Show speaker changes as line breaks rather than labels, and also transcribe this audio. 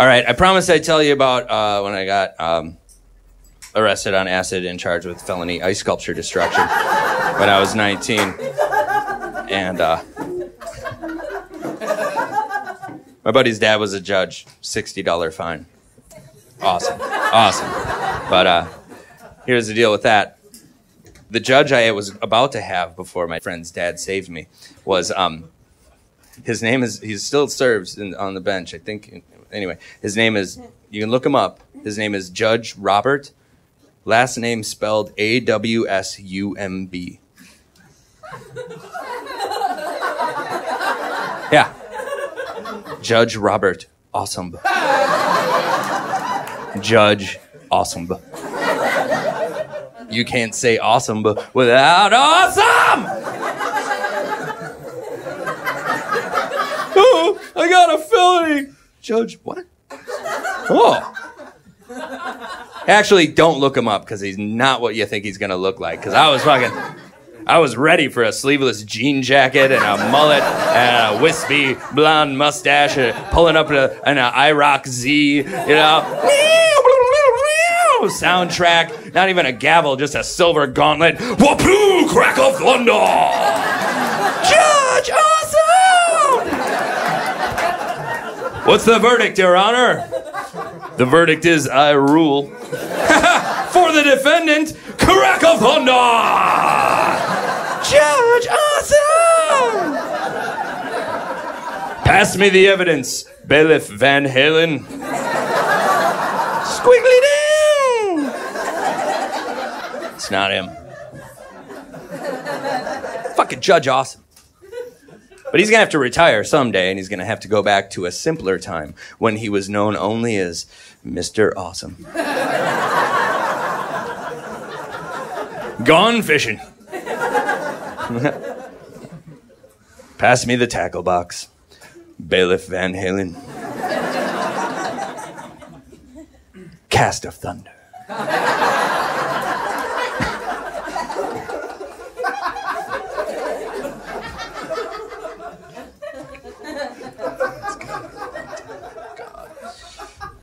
All right, I promised I'd tell you about uh, when I got um, arrested on acid and charged with felony ice sculpture destruction when I was 19. And uh, my buddy's dad was a judge, $60 fine. Awesome. Awesome. But uh, here's the deal with that. The judge I was about to have before my friend's dad saved me was um, his name is he still serves in, on the bench. I think anyway. His name is you can look him up. His name is Judge Robert. Last name spelled A W S U M B. Yeah. Judge Robert Awsumb. Judge Awsumb. You can't say awesome without awesome! oh, I got a felony. Judge, what? Oh. Actually, don't look him up because he's not what you think he's going to look like. Because I was fucking. I was ready for a sleeveless jean jacket and a mullet and a wispy blonde mustache and pulling up a, an IROC Z, you know. Soundtrack, not even a gavel, just a silver gauntlet. Wapoo, crack of thunder! Judge, awesome! What's the verdict, Your Honor? The verdict is I rule. For the defendant, crack of thunder! Judge, awesome! Pass me the evidence, Bailiff Van Halen. Squiggly down! It's not him. Fucking Judge Awsumb. But he's gonna have to retire someday, and he's gonna have to go back to a simpler time when he was known only as Mr. Awsumb. Gone fishing. Pass me the tackle box, Bailiff Van Halen. Cast of Thunder.